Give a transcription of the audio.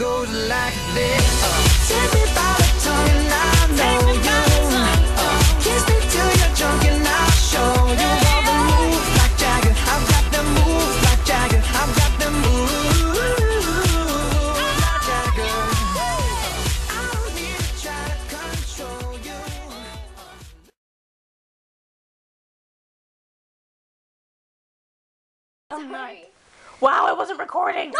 Goes like this. Uh, Oh wow, I wasn't recording.